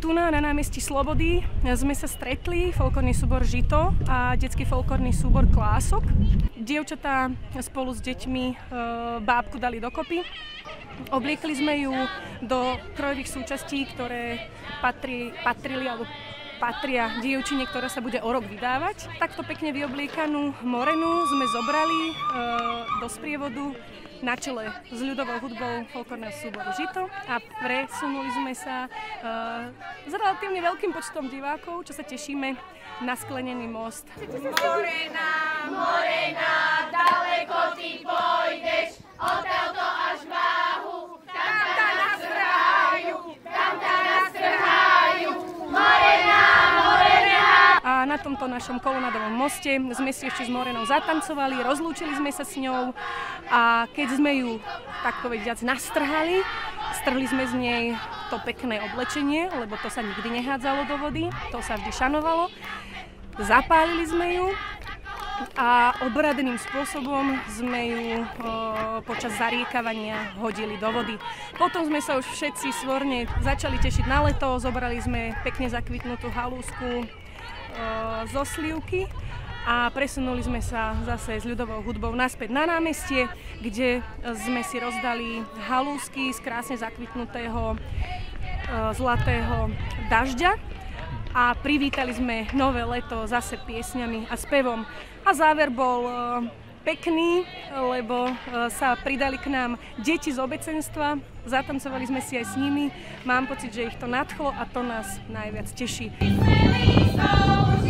a na námestí Slobody sme sa stretli, folklórny súbor Žito a detský folklórny súbor Klások. Dievčatá spolu s deťmi e, bábku dali dokopy. Obliekli sme ju do krojových súčastí, ktoré patri, patrili alebo patria dievčine, ktorá sa bude o rok vydávať. Takto pekne vyobliekanú morenu sme zobrali e, do sprievodu na čele s ľudovou hudbou folklórneho súboru Žito a presunuli sme sa uh, s relatívne veľkým počtom divákov, čo sa tešíme na sklenený most. Morena, na tomto našom kolonadovom moste sme si ešte s Morenou zatancovali, rozlúčili sme sa s ňou a keď sme ju, tak povediac, nastrhali, strhli sme z nej to pekné oblečenie, lebo to sa nikdy nehádzalo do vody, to sa vždy šanovalo. Zapálili sme ju a obradným spôsobom sme ju o, počas zariekavania hodili do vody. Potom sme sa už všetci svorne začali tešiť na leto, zobrali sme pekne zakvitnutú halúsku zo slivky a presunuli sme sa zase s ľudovou hudbou naspäť na námestie, kde sme si rozdali halúsky z krásne zakvitnutého zlatého dažďa a privítali sme nové leto zase piesňami a spevom. A záver bol pekný, lebo sa pridali k nám deti z obecenstva, zatancovali sme si aj s nimi. Mám pocit, že ich to nadchlo a to nás najviac teší. São